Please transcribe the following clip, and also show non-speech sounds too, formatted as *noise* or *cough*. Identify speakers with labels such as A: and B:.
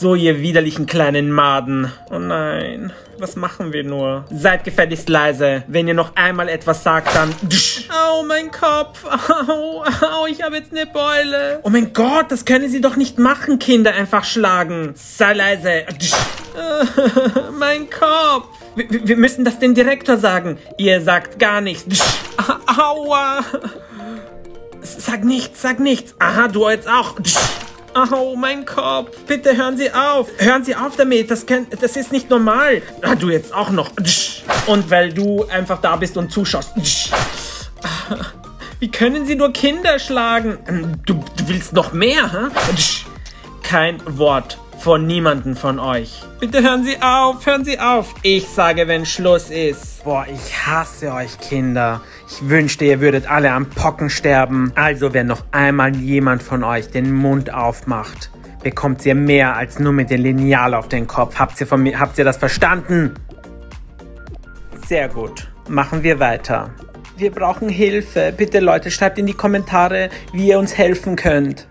A: So, ihr widerlichen kleinen Maden. Oh nein. Was machen wir nur? Seid gefälligst leise. Wenn ihr noch einmal etwas sagt, dann... Au, mein Kopf. Au, au, ich habe jetzt eine Beule. Oh mein Gott, das können Sie doch nicht machen, Kinder. Einfach schlagen. Sei leise. *laughs* mein Kopf. Wir, wir müssen das dem Direktor sagen. Ihr sagt gar nichts. Aua. Sag nichts, sag nichts. Aha, du jetzt auch. Oh, mein Kopf. Bitte hören Sie auf. Hören Sie auf damit. Das, kann, das ist nicht normal. Ah, du jetzt auch noch. Und weil du einfach da bist und zuschaust. Wie können Sie nur Kinder schlagen? Du, du willst noch mehr, hä? Kein Wort von niemanden von euch. Bitte hören Sie auf, hören Sie auf. Ich sage, wenn Schluss ist. Boah, ich hasse euch Kinder. Ich wünschte, ihr würdet alle am Pocken sterben. Also, wenn noch einmal jemand von euch den Mund aufmacht, bekommt ihr mehr als nur mit dem Lineal auf den Kopf. Habt ihr, von mir, habt ihr das verstanden? Sehr gut. Machen wir weiter. Wir brauchen Hilfe. Bitte Leute, schreibt in die Kommentare, wie ihr uns helfen könnt.